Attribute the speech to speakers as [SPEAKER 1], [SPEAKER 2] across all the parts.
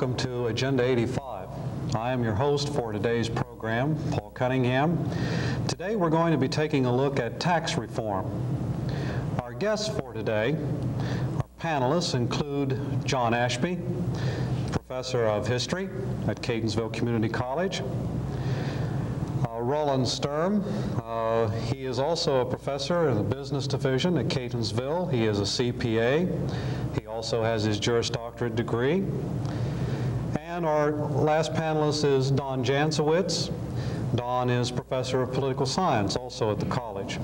[SPEAKER 1] welcome to Agenda 85. I am your host for today's program, Paul Cunningham. Today we're going to be taking a look at tax reform. Our guests for today, our panelists include John Ashby, Professor of History at Catonsville Community College, uh, Roland Sturm, uh, he is also a professor in the business division at Catonsville. He is a CPA. He also has his Juris Doctorate degree. And our last panelist is Don Jancewicz. Don is professor of political science, also at the college.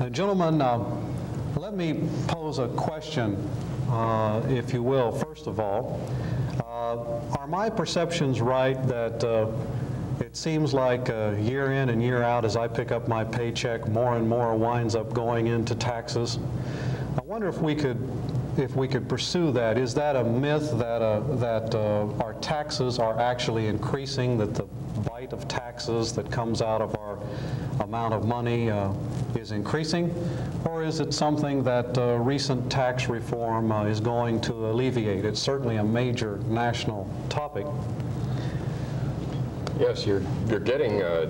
[SPEAKER 1] Now, gentlemen, uh, let me pose a question, uh, if you will, first of all. Uh, are my perceptions right that uh, it seems like uh, year in and year out, as I pick up my paycheck, more and more winds up going into taxes? I wonder if we could if we could pursue that. Is that a myth that, uh, that uh, our taxes are actually increasing, that the bite of taxes that comes out of our amount of money uh, is increasing? Or is it something that uh, recent tax reform uh, is going to alleviate? It's certainly a major national topic.
[SPEAKER 2] Yes, you're, you're getting uh,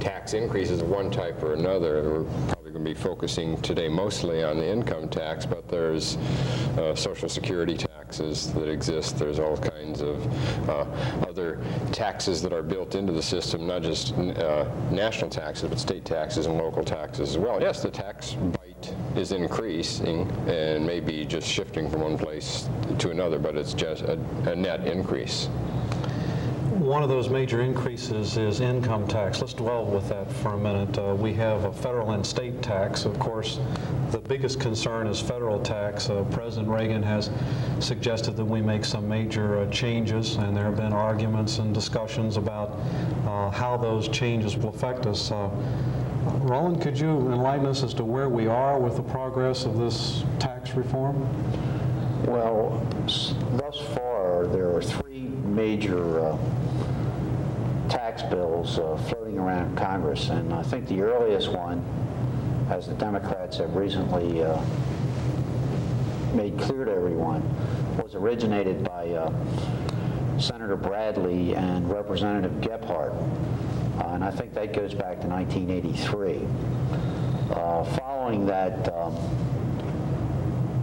[SPEAKER 2] tax increases of one type or another. We're probably going to be focusing today mostly on the income tax, but there's uh, Social Security taxes that exist. There's all kinds of uh, other taxes that are built into the system, not just uh, national taxes, but state taxes and local taxes as well. Yes, the tax bite is increasing and maybe just shifting from one place to another, but it's just a, a net increase.
[SPEAKER 1] One of those major increases is income tax. Let's dwell with that for a minute. Uh, we have a federal and state tax. Of course, the biggest concern is federal tax. Uh, President Reagan has suggested that we make some major uh, changes, and there have been arguments and discussions about uh, how those changes will affect us. Uh, Roland, could you enlighten us as to where we are with the progress of this tax reform?
[SPEAKER 3] Well, thus far, there are three major uh, tax bills uh, floating around Congress, and I think the earliest one, as the Democrats have recently uh, made clear to everyone, was originated by uh, Senator Bradley and Representative Gephardt, uh, and I think that goes back to 1983. Uh, following that, um,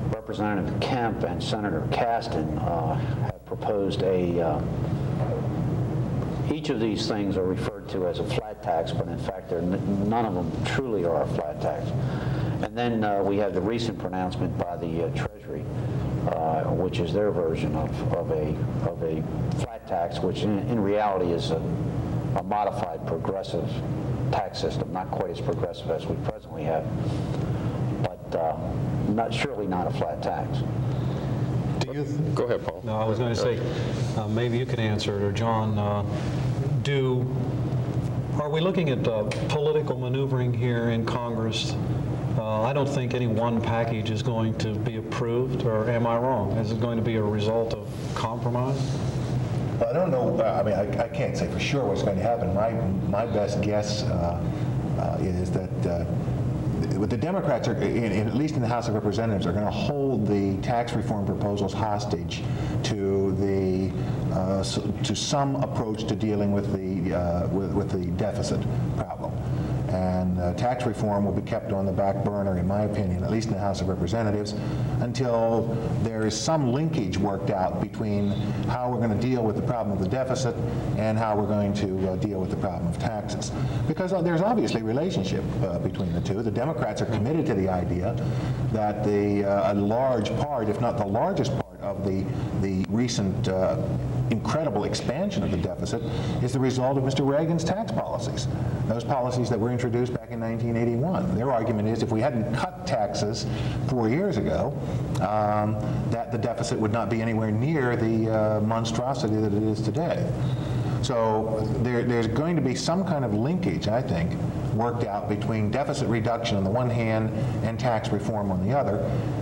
[SPEAKER 3] Representative Kemp and Senator Kasten have proposed a each of these things are referred to as a flat tax, but in fact, none of them truly are a flat tax. And then uh, we have the recent pronouncement by the uh, Treasury, uh, which is their version of, of, a, of a flat tax, which in, in reality is a, a modified progressive tax system, not quite as progressive as we presently have, but uh, not, surely not a flat tax.
[SPEAKER 1] Do you
[SPEAKER 2] Go ahead, Paul.
[SPEAKER 1] No, I was going to say, uh, maybe you can answer it, or John. Uh, do are we looking at uh, political maneuvering here in Congress? Uh, I don't think any one package is going to be approved, or am I wrong? Is it going to be a result of compromise?
[SPEAKER 4] Well, I don't know. Uh, I mean, I, I, can't say for sure what's going to happen. My my best guess uh, uh, is that the Democrats are, in, in, at least in the House of Representatives, are going to hold the tax reform proposals hostage to the uh, to some approach to dealing with the uh, with, with, the deficit problem. And uh, tax reform will be kept on the back burner, in my opinion, at least in the House of Representatives, until there is some linkage worked out between how we're going to deal with the problem of the deficit and how we're going to uh, deal with the problem of taxes. Because uh, there's obviously a relationship uh, between the two. The Democrats are committed to the idea that the, a large part, if not the largest part, of the, the recent uh, incredible expansion of the deficit is the result of Mr. Reagan's tax policies. Those policies that were introduced back in 1981. Their argument is if we hadn't cut taxes four years ago, um, that the deficit would not be anywhere near the uh, monstrosity that it is today. So there, there's going to be some kind of linkage, I think, worked out between deficit reduction on the one hand and tax reform on the other.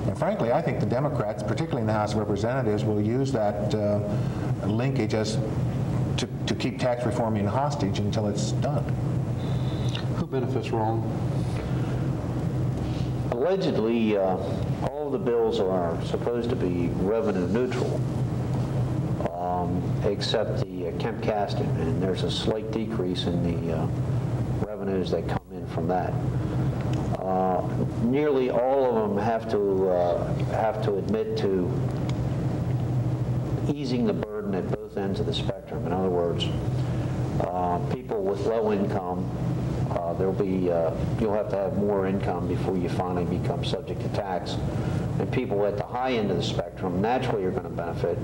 [SPEAKER 4] And frankly, I think the Democrats, particularly in the House of Representatives, will use that uh, linkage as to, to keep tax reform in hostage until it's done.
[SPEAKER 1] Who benefits wrong?
[SPEAKER 3] Allegedly, uh, all the bills are supposed to be revenue neutral. um, except the uh, Kemp Kasten, and there's a slight decrease in the uh, revenues that come in from that. Uh, Nearly all of them have to, uh, have to admit to easing the burden at both ends of the spectrum. In other words, uh, people with low income, uh, there'll be, uh, you'll have to have more income before you finally become subject to tax. And people at the high end of the spectrum naturally are going to benefit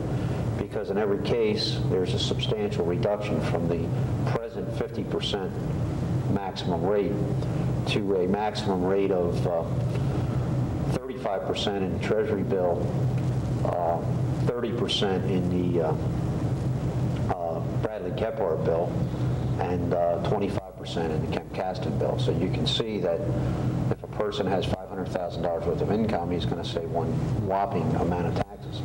[SPEAKER 3] because in every case, there's a substantial reduction from the present 50% maximum rate to a maximum rate of uh, 35% in the Treasury bill, uh, 30% in the uh, uh, Bradley Gephardt bill, and uh, 25% in the Kemp Kasten bill. So you can see that if a person has $500,000 worth of income, he's going to save one whopping amount of taxes.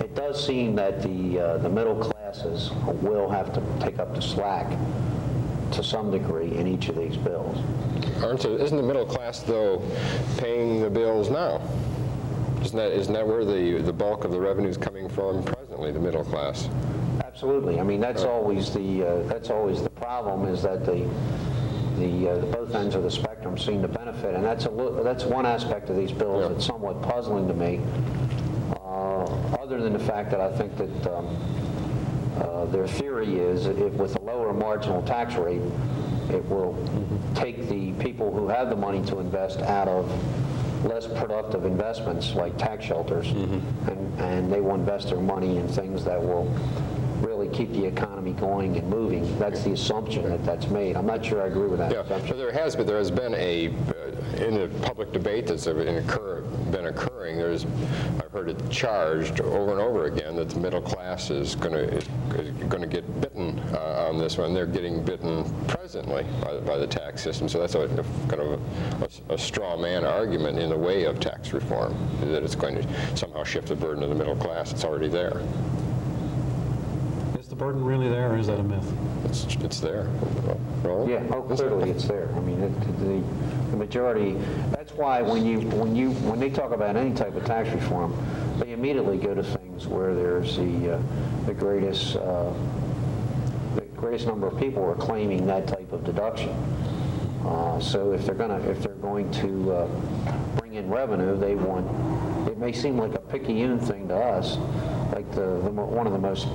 [SPEAKER 3] It does seem that the, uh, the middle classes will have to take up the slack to some degree in each of these bills.
[SPEAKER 2] Aren't, isn't the middle class, though, paying the bills now? Isn't that, isn't that where the, the bulk of the revenue is coming from presently, the middle class?
[SPEAKER 3] Absolutely. I mean, that's always the, uh, that's always the problem, is that the, the, uh, the both ends of the spectrum seem to benefit, and that's a, that's one aspect of these bills
[SPEAKER 2] Yeah.
[SPEAKER 3] that's somewhat puzzling to me, uh, other than the fact that I think that um, uh, their theory is that if with a lower marginal tax rate, it will take the people who have the money to invest out of less productive investments like tax shelters, and, and they will invest their money in things that will really keep the economy going and moving. That's the assumption that that's made. I'm not sure I agree with that
[SPEAKER 2] Yeah, so
[SPEAKER 3] assumption.
[SPEAKER 2] there has been, there has been a, uh, in the public debate that's been occur- been occurring, there's, I've heard it charged over and over again that the middle class is going to, is going to get bitten uh, on this one. They're getting bitten presently by, by the tax system, so that's a a kind of a, a straw man argument in the way of tax reform, that it's going to somehow shift the burden to the middle class. It's already there.
[SPEAKER 1] Is the burden really there, or is that a myth?
[SPEAKER 2] It's, it's there. Roland?
[SPEAKER 3] Yeah, oh, clearly it's there. I mean, it- the, the majority, that's why when you, when you, when they talk about any type of tax reform, they immediately go to things where there's the, uh, the greatest, uh, the greatest number of people are claiming that type of deduction. Uh, So if they're gonna, if they're going to uh, bring in revenue, they want, it may seem like a picayune thing to us, like the, the one of the most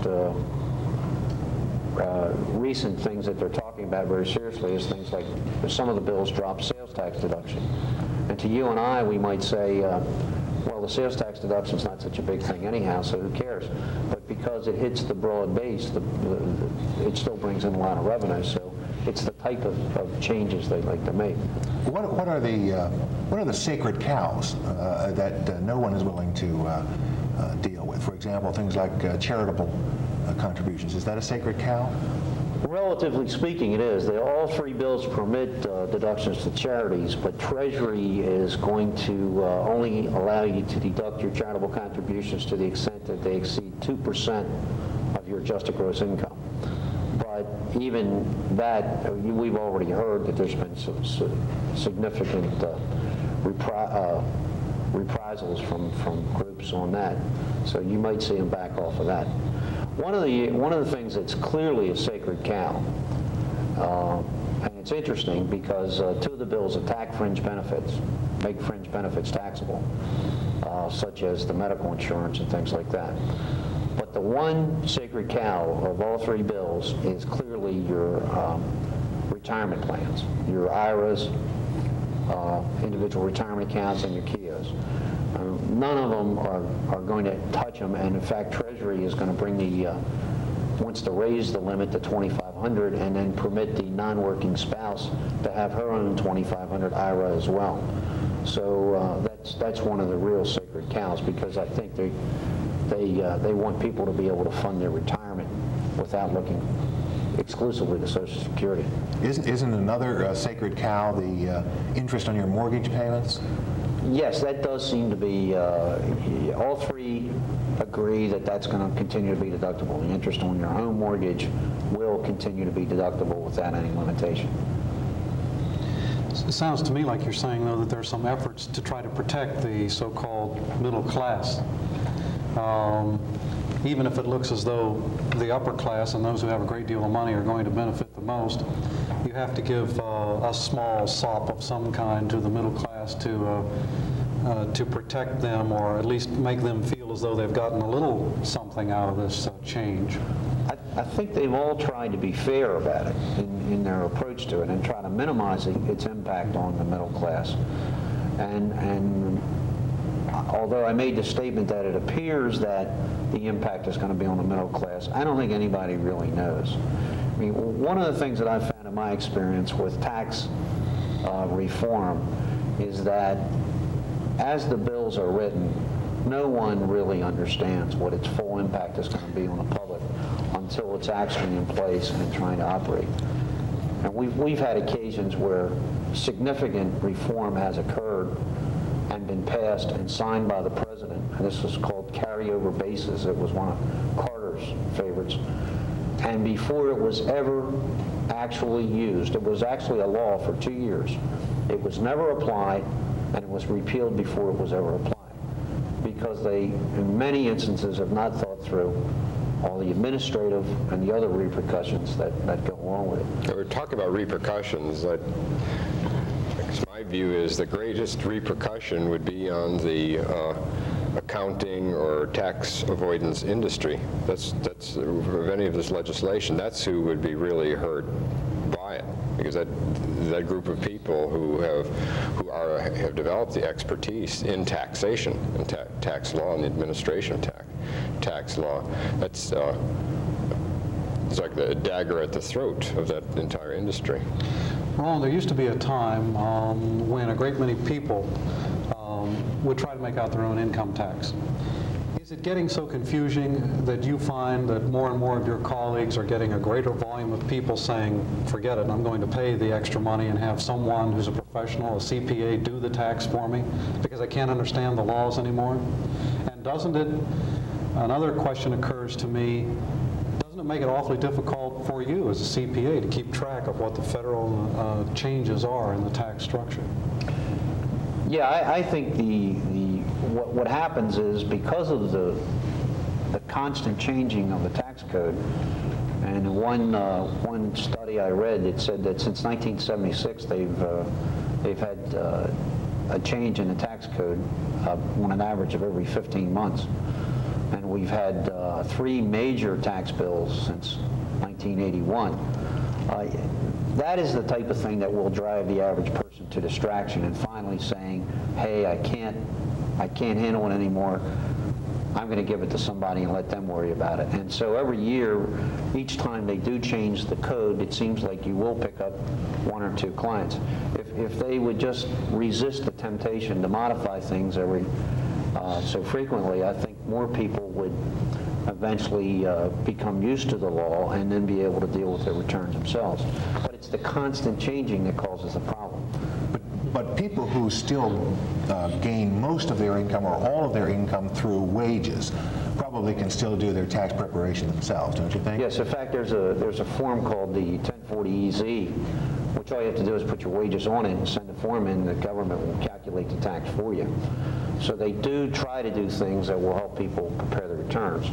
[SPEAKER 3] uh, recent things that they're talking about very seriously is things like, some of the bills drop sales tax deduction. And to you and I, we might say, uh, well, the sales tax deduction's not such a big thing anyhow, so who cares? But because it hits the broad base, the, the- it still brings in a lot of revenue, so it's the type of, of changes they'd like to make.
[SPEAKER 4] What, what are the uh, what are the sacred cows uh, that uh, no one is willing to uh, deal with? For example, things like charitable contributions. Is that a sacred cow?
[SPEAKER 3] Relatively speaking, it is. They, all three bills permit uh, deductions to charities, but Treasury is going to uh, only allow you to deduct your charitable contributions to the extent that they exceed 2% of your adjusted gross income. But even that, uh, we've already heard that there's been some si- significant uh, repri- uh, reprisals from, from groups on that. So you might see them back off of that. One of the, one of the things that's clearly a sacred cow, uh, and it's interesting because uh, two of the bills attack fringe benefits, make fringe benefits taxable, uh, such as the medical insurance and things like that. But the one sacred cow of all three bills is clearly your um, retirement plans, your IRAs, uh, individual retirement accounts, and your Keoghs. None of them are, are going to touch them, and in fact, Treasury is going to bring the, uh, wants to raise the limit to 2,500 and then permit the non-working spouse to have her own 2,500 IRA as well. So uh, that's, that's one of the real sacred cows, because I think they, they, uh, they want people to be able to fund their retirement without looking exclusively to Social Security.
[SPEAKER 4] Isn't, isn't another uh, sacred cow the uh, interest on your mortgage payments?
[SPEAKER 3] Yes, that does seem to be, uh, all three agree that that's going to continue to be deductible. The interest on your home mortgage will continue to be deductible without any limitation.
[SPEAKER 1] It sounds to me like you're saying, though, that there are some efforts to try to protect the so-called middle class. Um, even if it looks as though the upper class and those who have a great deal of money are going to benefit the most, you have to give uh, a small sop of some kind to the middle class to, uh, uh, to protect them or at least make them feel as though they've gotten a little something out of this uh, change.
[SPEAKER 3] I, I think they've all tried to be fair about it in, in their approach to it and try to minimize it- its impact on the middle class. And, and although I made the statement that it appears that the impact is going to be on the middle class, I don't think anybody really knows. I mean, one of the things that I've found my experience with tax uh, reform is that as the bills are written, no one really understands what its full impact is going to be on the public until it's actually in place and trying to operate. And we've, we've had occasions where significant reform has occurred and been passed and signed by the president. And this was called carryover basis. It was one of Carter's favorites. And before it was ever actually used, it was actually a law for two years. It was never applied, and it was repealed before it was ever applied. Because they, in many instances, have not thought through all the administrative and the other repercussions that, that go along with it.
[SPEAKER 2] We're talking about repercussions. Guess my view is the greatest repercussion would be on the uh, accounting or tax avoidance industry. That's, that's, of any of this legislation, that's who would be really hurt by it. Because that, that group of people who have, who are, have developed the expertise in taxation and ta- tax law and the administration of tax, tax law, that's, uh, it's like the dagger at the throat of that entire industry.
[SPEAKER 1] Roland, there used to be a time um, when a great many people um, would try to make out their own income tax. Is it getting so confusing that you find that more and more of your colleagues are getting a greater volume of people saying, forget it, I'm going to pay the extra money and have someone who's a professional, a CPA, do the tax for me because I can't understand the laws anymore? And doesn't it, another question occurs to me, doesn't it make it awfully difficult for you as a CPA to keep track of what the federal uh, changes are in the tax structure?
[SPEAKER 3] Yeah, I, I think the, the, what, what happens is because of the, the constant changing of the tax code, and one, uh, one study I read, it said that since 1976, they've, uh, they've had uh, a change in the tax code uh, on an average of every 15 months. And we've had uh, three major tax bills since 1981. Uh, That is the type of thing that will drive the average person to distraction and finally saying, hey, I can't, I can't handle it anymore. I'm going to give it to somebody and let them worry about it. And so every year, each time they do change the code, it seems like you will pick up one or two clients. If, if they would just resist the temptation to modify things every uh, so frequently, I think more people would eventually uh, become used to the law and then be able to deal with their returns themselves. But it's the constant changing that causes the problem.
[SPEAKER 4] But people who still uh, gain most of their income or all of their income through wages probably can still do their tax preparation themselves, don't you think?
[SPEAKER 3] Yes, in fact, there's a, there's a form called the 1040EZ, which all you have to do is put your wages on it and send the form in, the government will calculate the tax for you. So they do try to do things that will help people prepare their returns.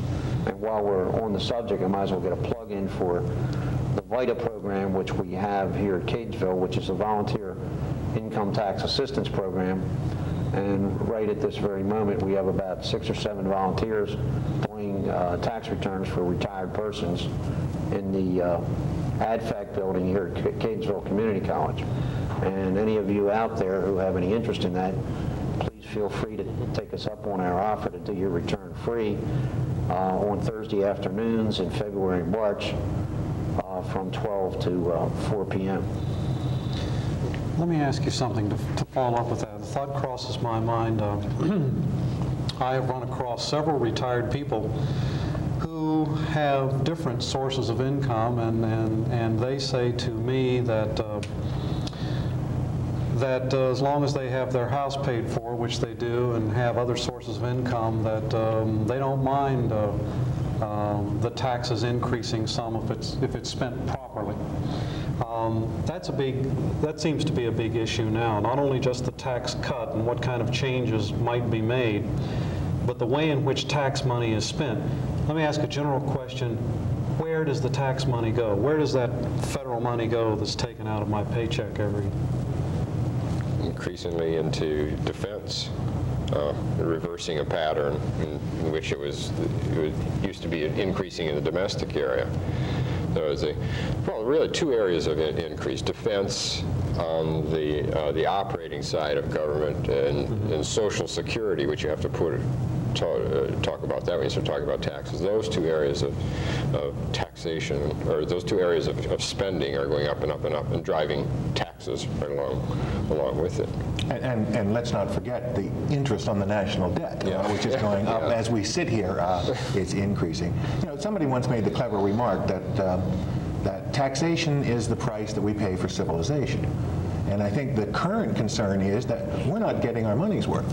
[SPEAKER 3] And while we're on the subject, I might as well get a plug in for the VITA program, which we have here at Catonsville, which is a volunteer income tax assistance program. And right at this very moment, we have about six or seven volunteers doing uh, tax returns for retired persons in the uh, ADFAC building here at Ca- Catonsville Community College. And any of you out there who have any interest in that, please feel free to take us up on our offer to do your return free uh, on Thursday afternoons in February and March uh, from 12 to uh, 4 p.m.
[SPEAKER 1] Let me ask you something to, to follow up with that. The thought crosses my mind. Uh, I have run across several retired people who have different sources of income, and, and, and they say to me that uh, that uh, as long as they have their house paid for, which they do, and have other sources of income, that um, they don't mind uh, um, the taxes increasing some if it's if it's spent properly. Um, that's a big, that seems to be a big issue now, not only just the tax cut and what kind of changes might be made, but the way in which tax money is spent. Let me ask a general question. Where does the tax money go? Where does that federal money go that's taken out of my paycheck every
[SPEAKER 2] increasingly into defense, uh, reversing a pattern in which it was, it was, used to be increasing in the domestic area. There was a, well, really two areas of in- increase, defense on the, uh, the operating side of government and, and social security, which you have to put, talk, uh, talk about that when you start talking about taxes. Those two areas of, of taxation, or those two areas of, of spending are going up and up and up and driving taxes along, along with it.
[SPEAKER 4] And, and, and let's not forget the interest on the national debt, uh, which is going up
[SPEAKER 2] Yeah.
[SPEAKER 4] as we sit here. Uh, it's increasing. You know, somebody once made the clever remark that uh, that taxation is the price that we pay for civilization, and I think the current concern is that we're not getting our money's worth.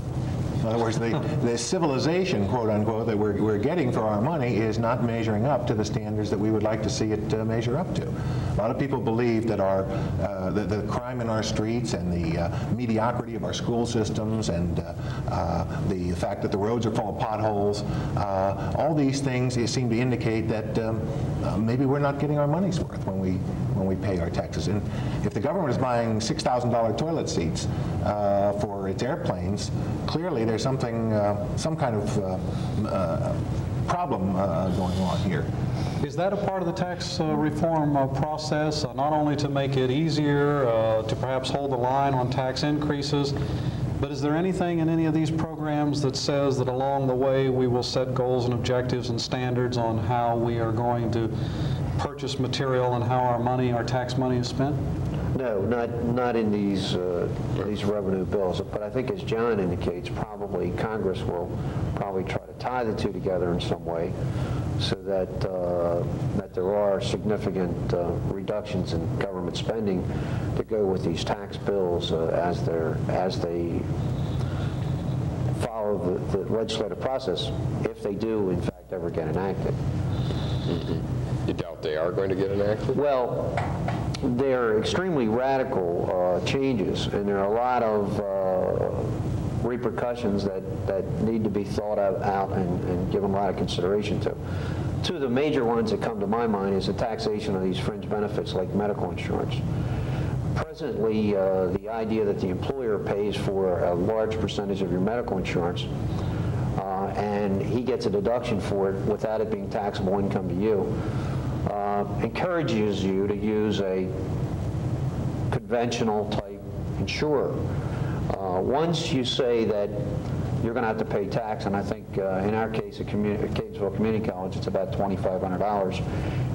[SPEAKER 4] In other words, the, the civilization, quote unquote, that we're, we're getting for our money is not measuring up to the standards that we would like to see it uh, measure up to. A lot of people believe that our, uh, the, the crime in our streets and the uh, mediocrity of our school systems and uh, uh, the fact that the roads are full of potholes, uh, all these things seem to indicate that um, maybe we're not getting our money's worth when we, when we pay our taxes. And if the government is buying $6,000 toilet seats uh, for its airplanes, clearly there's something, uh, some kind of uh, uh, problem uh, going on here.
[SPEAKER 1] Is that a part of the tax uh, reform uh, process, uh, not only to make it easier to perhaps hold the line on tax increases, but is there anything in any of these programs that says that along the way we will set goals and objectives and standards on how we are going to purchase material and how our money, our tax money is spent?
[SPEAKER 3] No, not, not in these, uh, these revenue bills, but I think as John indicates, probably Congress will probably try to tie the two together in some way so that, uh, that there are significant uh, reductions in government spending to go with these tax bills uh, as they're, as they follow the the legislative process, if they do in fact ever get enacted.
[SPEAKER 2] You doubt they are going to get enacted?
[SPEAKER 3] Well, they're extremely radical uh, changes, and there are a lot of uh, repercussions that, that need to be thought of, out and, and given a lot of consideration to. Two of the major ones that come to my mind is the taxation of these fringe benefits like medical insurance. Presently, uh, the idea that the employer pays for a large percentage of your medical insurance uh, and he gets a deduction for it without it being taxable income to you, uh, encourages you to use a conventional type insurer. Uh, Once you say that you're going to have to pay tax, and I think uh, in our case at commu- at Catonsville Community College, it's about $2,500,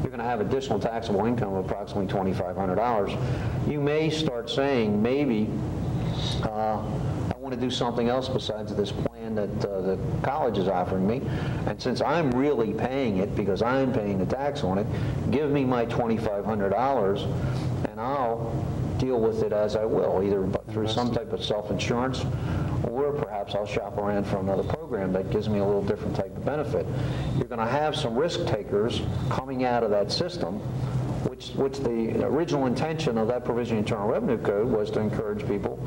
[SPEAKER 3] you're going to have additional taxable income of approximately $2,500. You may start saying, maybe, uh, I want to do something else besides this that uh, the college is offering me. And since I'm really paying it because I'm paying the tax on it, give me my $2,500 and I'll deal with it as I will, either through some type of self-insurance or perhaps I'll shop around for another program that gives me a little different type of benefit. You're going to have some risk takers coming out of that system which, which the original intention of that provision in the Internal Revenue Code was to encourage people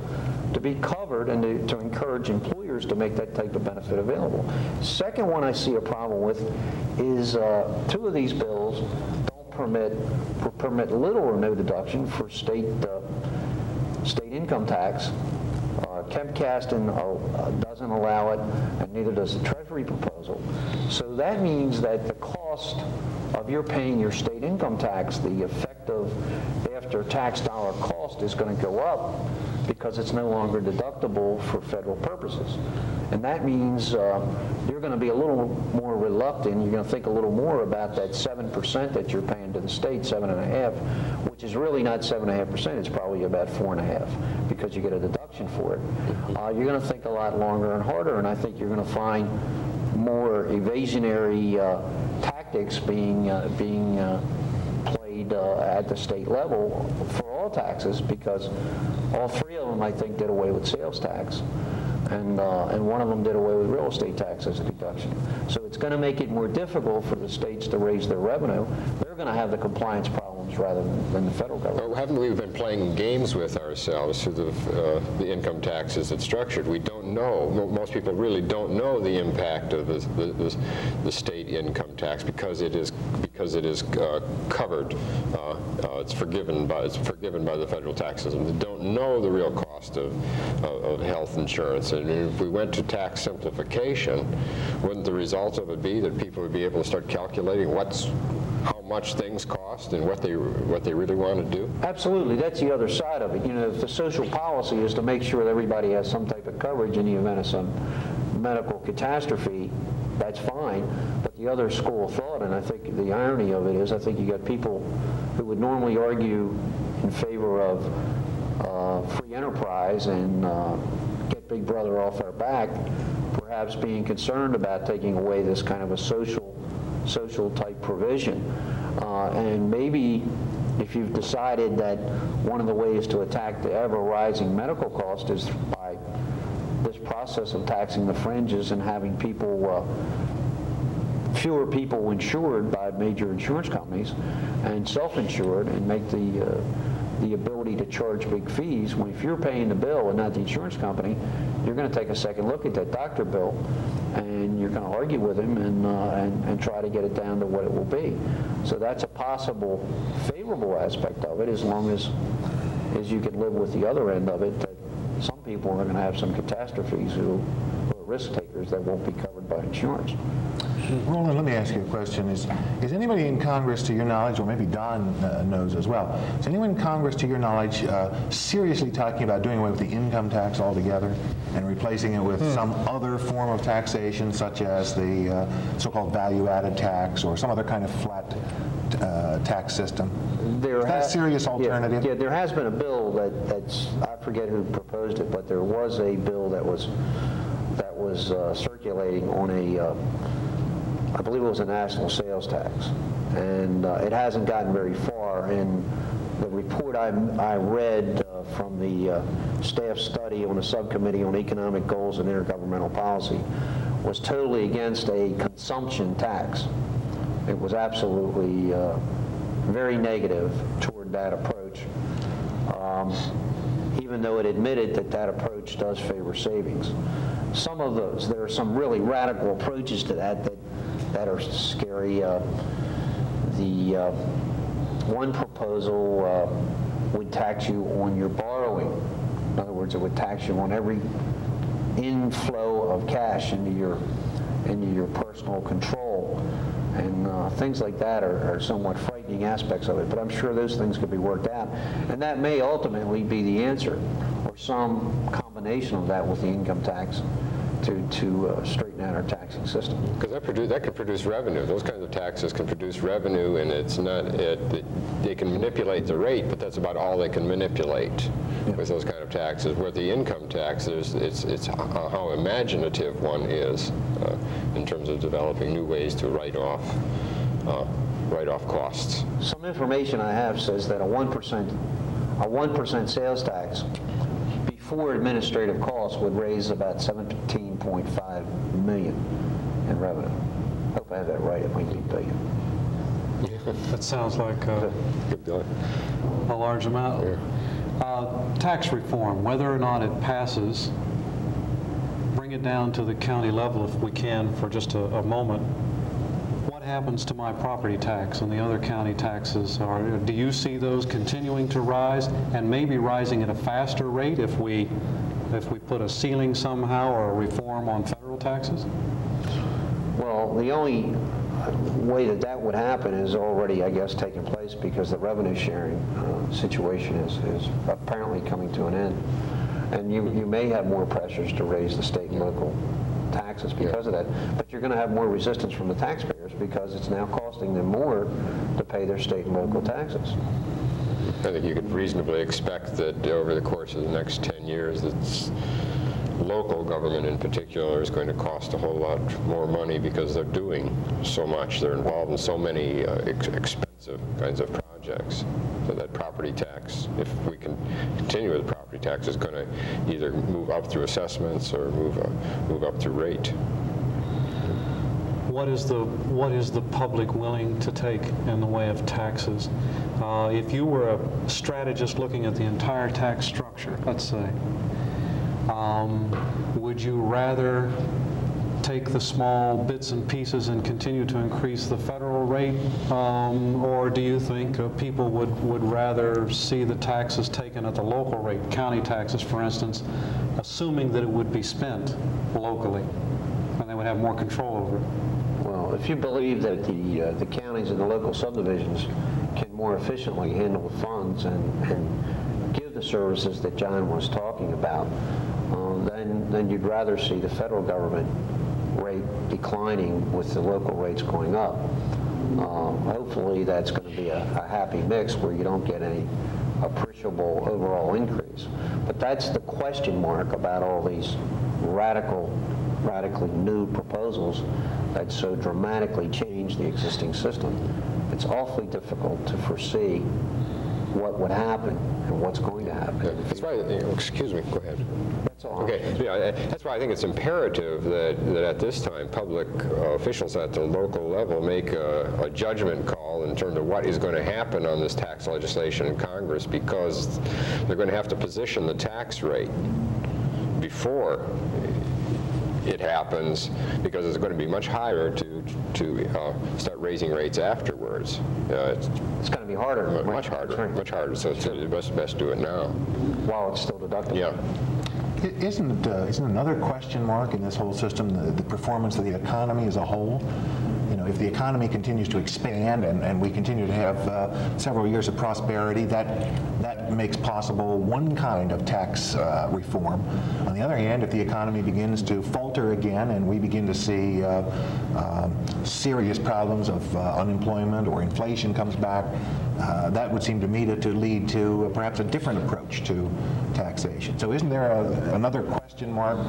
[SPEAKER 3] to be covered and to, to encourage employers to make that type of benefit available. Second one I see a problem with is uh, two of these bills don't permit, permit little or no deduction for state, uh, state income tax. Uh, Kemp-Kasten, uh, doesn't allow it, and neither does the Treasury proposal. So that means that the cost of your paying your state income tax, the effective after-tax dollar cost is going to go up because it's no longer deductible for federal purposes. And that means uh, you're going to be a little more reluctant, you're going to think a little more about that 7% that you're paying to the state, 7.5, which is really not 7.5%, it's probably about 4.5 because you get a deduction for it. Uh, You're going to think a lot longer and harder, and I think you're going to find more evasionary uh, tactics being, uh, being uh, at the state level for all taxes because all three of them, I think, did away with sales tax. And, uh, and one of them did away with real estate tax as a deduction. So it's going to make it more difficult for the states to raise their revenue. They're going to have the compliance systems rather than the federal government.
[SPEAKER 2] Well, haven't we been playing games with ourselves through the, uh, the income tax as it's structured? We don't know, most people really don't know the impact of the, the, the- state income tax because it is, because it is uh, covered, uh, uh, it's forgiven by, it's forgiven by the federal tax system. They don't know the real cost of, of of health insurance. And if we went to tax simplification, wouldn't the result of it be that people would be able to start calculating what's, much things cost and what they, what they really want to do?
[SPEAKER 3] Absolutely, that's the other side of it. You know, if the social policy is to make sure that everybody has some type of coverage in the event of some medical catastrophe, that's fine. But the other school of thought, and I think the irony of it is, I think you got people who would normally argue in favor of uh, free enterprise and uh, get Big Brother off our back, perhaps being concerned about taking away this kind of a social, social type provision. Uh, And maybe if you've decided that one of the ways to attack the ever-rising medical cost is by this process of taxing the fringes and having people, uh, fewer people insured by major insurance companies and self-insured and make the, uh, the ability to charge big fees, when if you're paying the bill and not the insurance company, you're going to take a second look at that doctor bill and you're going to argue with him and, uh, and, and try to get it down to what it will be. So that's a possible favorable aspect of it as long as, as you can live with the other end of it, that some people are going to have some catastrophes who risk takers that won't be covered by insurance.
[SPEAKER 4] Roland, let me ask you a question. Is, is anybody in Congress, to your knowledge, or maybe Don uh, knows as well, is anyone in Congress, to your knowledge, uh, seriously talking about doing away with the income tax altogether and replacing it with some other form of taxation, such as the uh, so-called value-added tax or some other kind of flat uh, tax system?
[SPEAKER 3] There
[SPEAKER 4] Is that a
[SPEAKER 3] ha-
[SPEAKER 4] serious
[SPEAKER 3] yeah,
[SPEAKER 4] alternative?
[SPEAKER 3] Yeah, there has been a bill that, that's, I forget who proposed it, but there was a bill that was, that was uh, circulating on a, uh, I believe it was a national sales tax. And uh, it hasn't gotten very far. And the report I, I read uh, from the uh, staff study on the subcommittee on economic goals and intergovernmental policy was totally against a consumption tax. It was absolutely uh, very negative toward that approach, um, even though it admitted that that approach does favor savings. Some of those, there are some really radical approaches to that that, that are scary. Uh, the uh, one proposal uh, would tax you on your borrowing. In other words, it would tax you on every inflow of cash into your into your personal control. And uh, things like that are, are somewhat frightening aspects of it, but I'm sure those things could be worked out. And that may ultimately be the answer, or some combination of that with the income tax to, to uh, out our taxing system.
[SPEAKER 2] Because that produce, that could produce revenue. Those kinds of taxes can produce revenue, and it's not, it, it- they can manipulate the rate, but that's about all they can manipulate with those kind of taxes. Where the income tax, there's, it's, it's how imaginative one is uh, in terms of developing new ways to write off, uh, write off costs.
[SPEAKER 3] Some information I have says that a 1%, a 1% sales tax before administrative costs would raise about 17.5 million in revenue. Hope I have that right, it might be billion.
[SPEAKER 1] That sounds like a a large amount. Uh, Tax reform, whether or not it passes, bring it down to the county level if we can for just a a moment. Happens to my property tax and the other county taxes? Are, do you see those continuing to rise and maybe rising at a faster rate if we, if we put a ceiling somehow or a reform on federal taxes?
[SPEAKER 3] Well, the only way that that would happen is already, I guess, taking place because the revenue sharing uh, situation is, is apparently coming to an end. And you, you may have more pressures to raise the state and local taxes because of that. But you're going to have more resistance from the taxpayers because it's now costing them more to pay their state and local taxes.
[SPEAKER 2] I think you could reasonably expect that over the course of the next 10 years, that s- local government in particular is going to cost a whole lot more money because they're doing so much. They're involved in so many uh, ex- expensive kinds of projects. So that property tax, if we can continue with the property tax, is going to either move up through assessments or move, uh, move up through rate.
[SPEAKER 1] what is the, what is the public willing to take in the way of taxes? Uh, If you were a strategist looking at the entire tax structure, let's say, um, would you rather take the small bits and pieces and continue to increase the federal rate? Um, Or do you think uh, people would, would rather see the taxes taken at the local rate, county taxes, for instance, assuming that it would be spent locally, and they would have more control over it?
[SPEAKER 3] Well, if you believe that the, uh, the counties and the local subdivisions can more efficiently handle the funds and, and give the services that John was talking about, uh, then, then you'd rather see the federal government rate declining with the local rates going up. Um, Hopefully, that's going to be a, a happy mix where you don't get any appreciable overall increase. But that's the question mark about all these radical, radically new proposals that so dramatically change the existing system. It's awfully difficult to foresee what would happen and what's going to happen. the
[SPEAKER 2] That's why, excuse me, go ahead.
[SPEAKER 3] That's all.
[SPEAKER 2] Okay, yeah, uh, that's why I think it's imperative that, that at this time, public uh, officials at the local level make a, a judgment call in terms of what is going to happen on this tax legislation in Congress, because they're going to have to position the tax rate before it happens, because it's going to be much higher to, to uh, start raising rates afterwards. Uh, It's
[SPEAKER 3] It's going to be harder. to
[SPEAKER 2] much
[SPEAKER 3] bring-
[SPEAKER 2] harder, much harder, so it's it's best, best do it now.
[SPEAKER 3] While it's still deductible.
[SPEAKER 2] Yeah.
[SPEAKER 4] I- Isn't, uh, isn't another question mark in this whole system the, the performance of the economy as a whole? If the economy continues to expand and, and we continue to have uh, several years of prosperity, that, that makes possible one kind of tax uh, reform. On the other hand, if the economy begins to falter again and we begin to see uh, um, serious problems of uh, unemployment or inflation comes back, uh, that would seem to me to, to lead to uh, perhaps a different approach to taxation. So isn't there a, another question mark,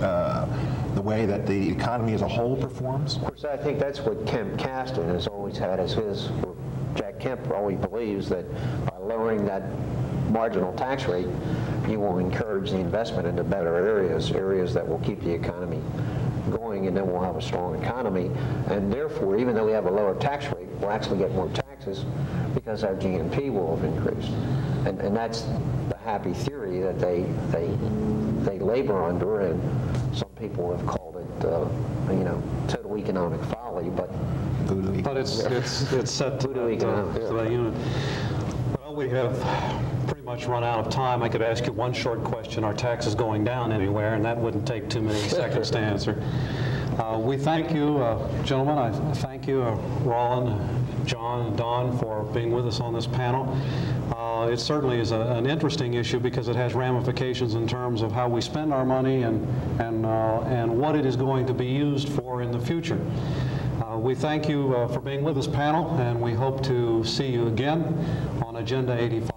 [SPEAKER 4] uh, the way that the economy as a whole performs?
[SPEAKER 3] Of course, I think that's what Kemp Kasten has always had as his, Jack Kemp always believes that by lowering that marginal tax rate, you will encourage the investment into better areas, areas that will keep the economy going, and then we'll have a strong economy. And therefore, even though we have a lower tax rate, we'll actually get more taxes because our GNP will have increased. And, and that's the happy theory that they, they, they labor under, and some people have called it, uh, you know, total economic folly, but
[SPEAKER 1] But it's, it's, it's set to
[SPEAKER 3] Voodoo
[SPEAKER 1] that, uh,
[SPEAKER 3] economics.
[SPEAKER 1] to that unit. Well, we have pretty much run out of time. I could ask you one short question. Are taxes going down anywhere? And that wouldn't take too many seconds to answer. Uh, We thank you, uh, gentlemen. I thank you, uh, Roland, John, and Don, for being with us on this panel. Uh, It certainly is a- an interesting issue because it has ramifications in terms of how we spend our money and, and, uh, and what it is going to be used for in the future. Uh, We thank you uh, for being with us, panel, and we hope to see you again on Agenda 85.